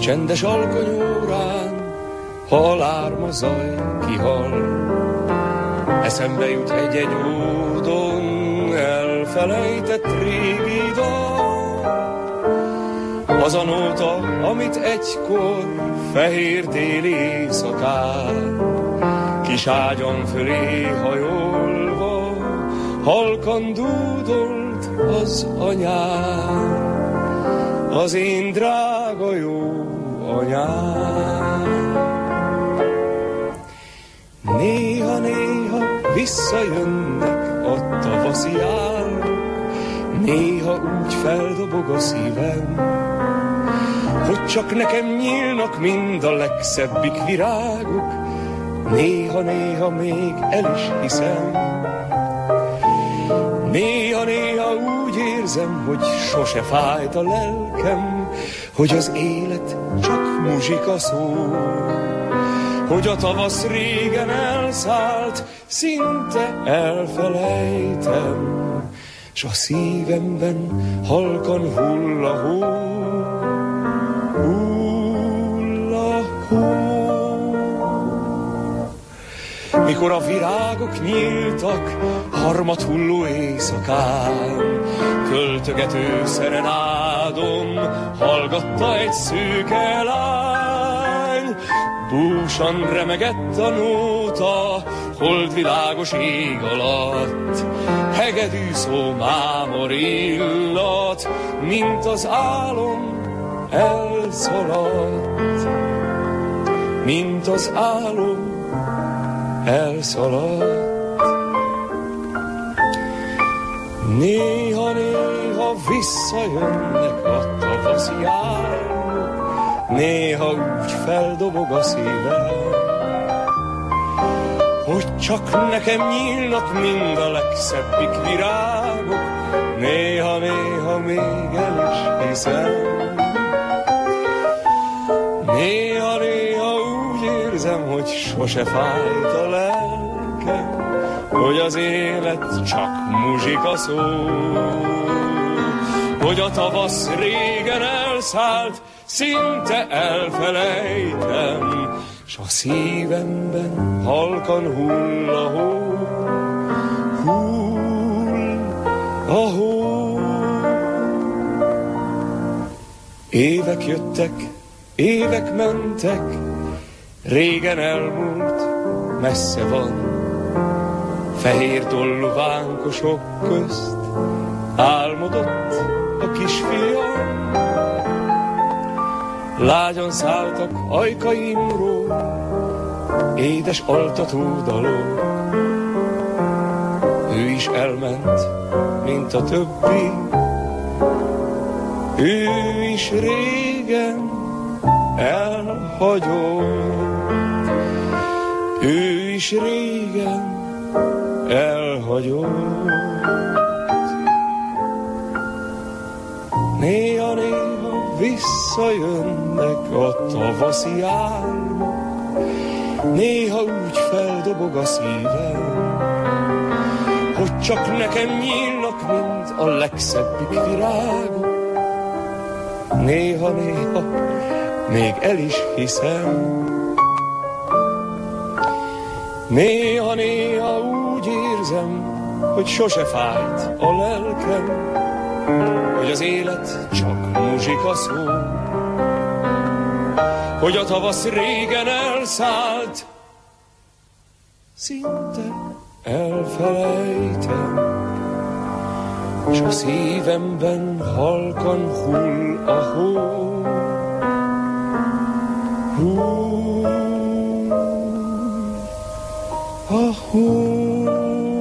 csendes alkonyórán, ha lárma zaj kihal. Eszembe jut egy-egy módon elfelejtett régi dal. Az a nóta, amit egykor fehér téli éjszakán, kis ágyam fölé hajolva, halkan dúdolt az anyám, az én drága jó anyám. Néha-néha visszajönnek a tavaszi Néha úgy feldobog a szívem, hogy csak nekem nyílnak mind a legszebbik virágok, Néha-néha még el is hiszem. Érzem, hogy sose fájt a lelkem, hogy az élet csak muzsika szól hogy a tavasz régen elszállt, szinte elfelejtem, s a szívemben halkan hull a. Mikor a virágok nyíltak, harmat hulló éjszakán, költögető szerenádom, hallgatta egy szőke lány, Búsan remegett a nóta, világos ég alatt. Hegedű szó mámor illat, mint az álom elszaladt. Mint az álom elszaladt. Néha-néha visszajönnek a tavaszi álom, Néha úgy feldobog a szívem, hogy csak nekem nyílnak mind a legszebbik virágok, néha-néha még el is hiszem. Néha-néha úgy érzem, hogy sose fájt a lelkem, hogy az élet csak muzsika szó, hogy a tavasz régen elszállt, szinte elfelejtem, s a szívemben halkan hull a hó, hull a hó. Évek jöttek, évek mentek, régen elmúlt, messze van, fehér tollú vánkosok közt álmodott a kisfiam. Lágyan szálltak ajkaimról, édes altató dalok. Ő is elment, mint a többi, ő is régen elhagyott. Ő is régen elhagyott. Néha-néha visszajönnek a tavaszi álmok, néha úgy feldobog a szívem, hogy csak nekem nyílnak, mint a legszebbik virágok. Néha-néha még el is hiszem, Néha-néha érzem, hogy sose fájt a lelkem, hogy az élet csak muzsika szó, hogy a tavasz régen elszállt, szinte elfelejtem, és a szívemben halkan hull a hó. Hull 啊呼